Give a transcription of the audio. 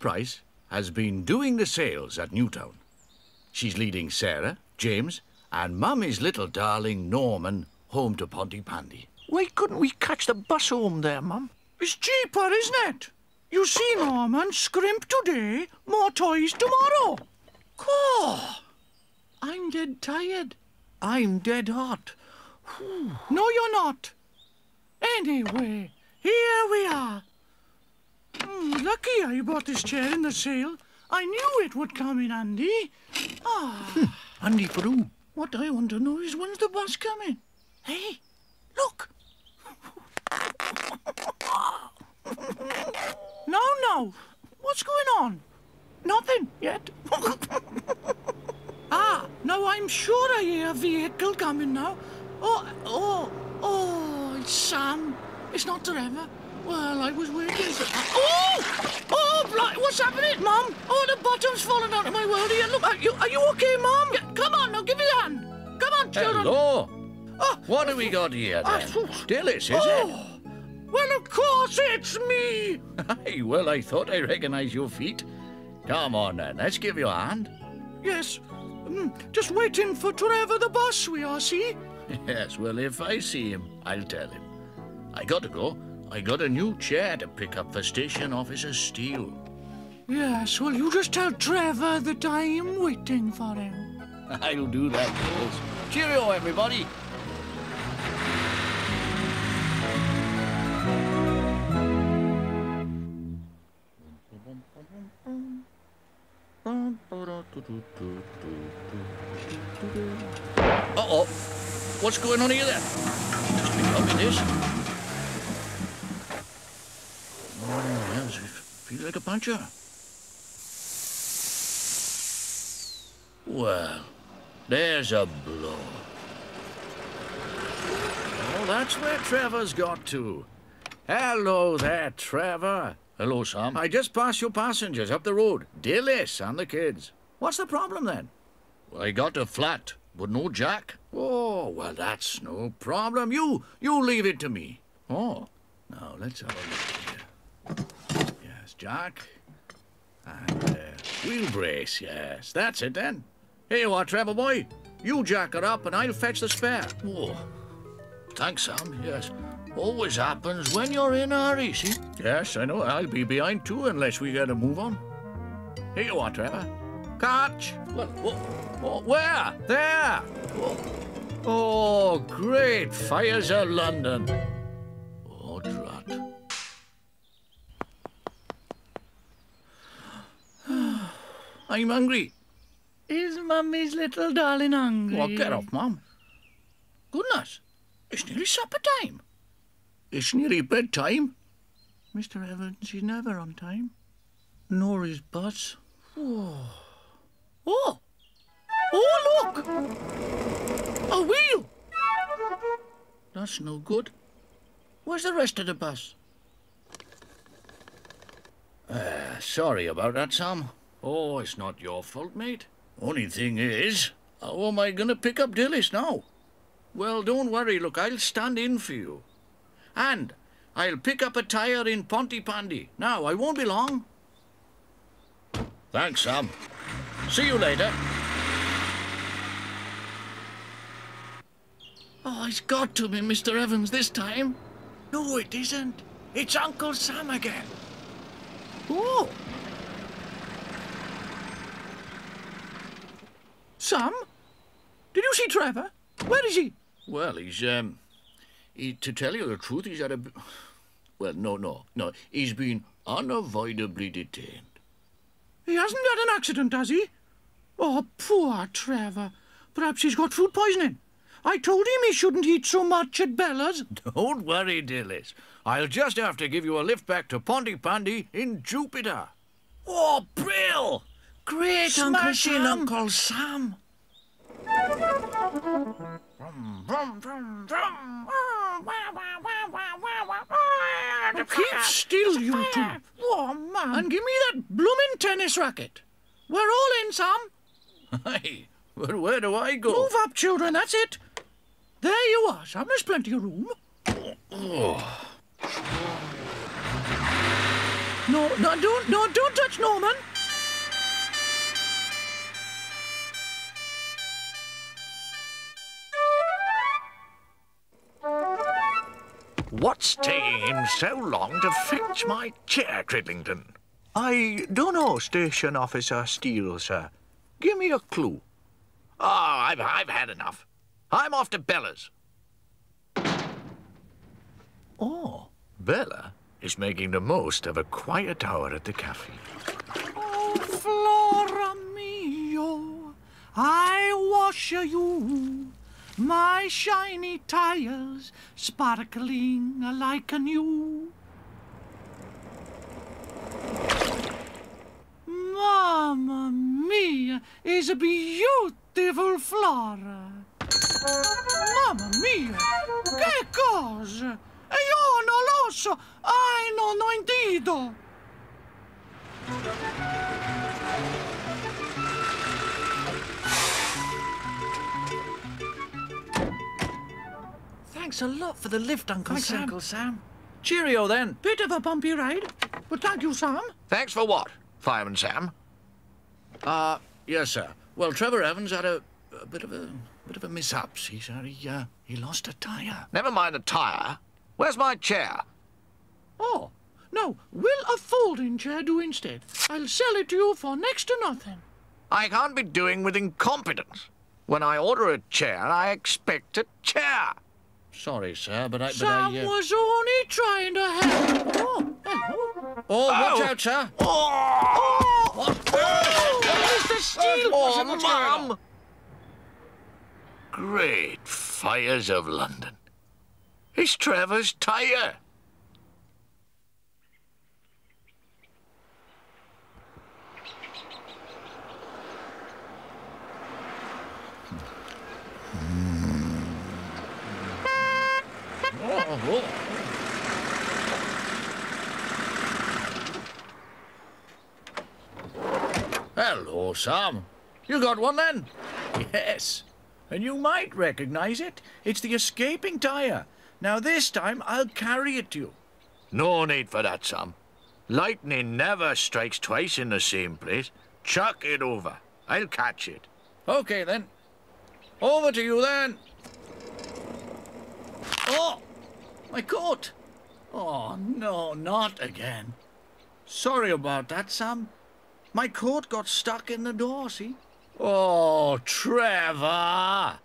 Price has been doing the sales at Newtown. She's leading Sarah, James, and Mummy's little darling Norman home to Pontypandy. Why couldn't we catch the bus home there, Mum? It's cheaper, isn't it? You see, Norman, scrimp today, more toys tomorrow. Caw! I'm dead tired. I'm dead hot. No, you're not. Anyway, here we are. Hmm, lucky I bought this chair in the sale. I knew it would come in handy. Ah, Andy for who? what I want to know is when's the bus coming? Hey, look. No, no. What's going on? Nothing yet. ah, no, I'm sure I hear a vehicle coming now. Oh, oh, oh, it's Sam. It's not Trevor. Well, I was waiting for Oh! Oh, what's happening, Mum? Oh, the bottom's falling out of my world here. Look, are you, are you okay, Mum? Yeah, come on, now, give me a hand. Come on, children. Hello. Oh, What have we got here then? Dilys, is oh, well, of course it's me. it? Hey, well, I thought I recognised your feet. Come on then, let's give you a hand. Yes, mm, just waiting for Trevor the bus, we are, see? Yes, well, if I see him, I'll tell him. I got to go. I got a new chair to pick up for Station Officer Steele. Yes, well, you just tell Trevor that I am waiting for him. I'll do that, Dilys. Cheerio, everybody. Uh-oh. What's going on here then? Just pick up this yes, it feels like a puncher? Well, there's a blow. Oh, that's where Trevor's got to. Hello there, Trevor. Hello, Sam. I just passed your passengers up the road, Dilys and the kids. What's the problem then? Well, I got a flat, but no Jack. Oh, well, that's no problem. You, you leave it to me. Oh, now let's have a look here. Jack. And uh, wheel brace, yes. That's it then. Here you are, Trevor boy. You jack her up and I'll fetch the spare. Whoa. Thanks, Sam. Yes. Always happens when you're in a hurry, see? Yes, I know. I'll be behind too unless we get a move on. Here you are, Trevor. Catch. Whoa, whoa, where? There. Whoa. Oh, great. Fires of London. I'm hungry. Is Mummy's little darling hungry? Well, get off, Mum. Goodness, it's nearly supper time. It's nearly bedtime. Mr. Evans, he's never on time. Nor his bus. Oh, Oh, look! A wheel! that's no good. Where's the rest of the bus? Uh, sorry about that, Sam. Oh, it's not your fault, mate. Only thing is, how am I going to pick up Dilys now? Well, don't worry. Look, I'll stand in for you. And I'll pick up a tyre in Pontypandy. Now, I won't be long. Thanks, Sam. See you later. Oh, it's got to be Mr. Evans this time. No, it isn't. It's Uncle Sam again. Oh! Sam? Did you see Trevor? Where is he? Well, he's, um, he, to tell you the truth, he's had a, b- well, no, no, no, he's been unavoidably detained. He hasn't had an accident, has he? Oh, poor Trevor. Perhaps he's got food poisoning. I told him he shouldn't eat so much at Bella's. Don't worry, Dilys. I'll just have to give you a lift back to Pontypandy in Jupiter. Oh, Brill! Great Uncle Sam. Uncle Sam. Keep still, you two. Oh, man. And give me that bloomin' tennis racket. We're all in, Sam. Hey, but where do I go? Move up, children, that's it. There you are, Sam. There's plenty of room. Oh. No, no, don't, no, don't touch Norman. What's taking him so long to fetch my chair, Cridlington? I don't know, Station Officer Steele, sir. Give me a clue. Oh, I've, I've had enough. I'm off to Bella's. Oh, Bella is making the most of a quiet hour at the cafe. Oh, Flora mio, I wash you, my shiny tires sparkling like a new. Mamma mia, is a beautiful Flora. Mamma mia, che cosa? E io non lo so, ai non ho intito. Thanks a lot for the lift, Uncle Thanks, Sam. Uncle Sam. Cheerio, then. Bit of a bumpy ride, but thank you, Sam. Thanks for what, Fireman Sam? Uh, yes, sir. Well, Trevor Evans had a, a bit of a bit of a mishap. See, sir, he uh, he lost a tire. Never mind the tire. Where's my chair? Oh, no, will a folding chair do instead? I'll sell it to you for next to nothing. I can't be doing with incompetence. When I order a chair, I expect a chair. Sorry, sir, but I. But Sam I uh... was only trying to help. Oh, hello. Oh, watch Oh. out, sir! Oh, Mr. Steele! oh Mum! Great fires of London. It's Trevor's tire. Oh, oh. Hello, Sam. You got one then? Yes. And you might recognize it. It's the escaping tire. Now, this time, I'll carry it to you. No need for that, Sam. Lightning never strikes twice in the same place. Chuck it over. I'll catch it. Okay, then. Over to you, then. Oh! My coat! Oh, no, not again. Sorry about that, Sam. My coat got stuck in the door, see? Oh, Trevor!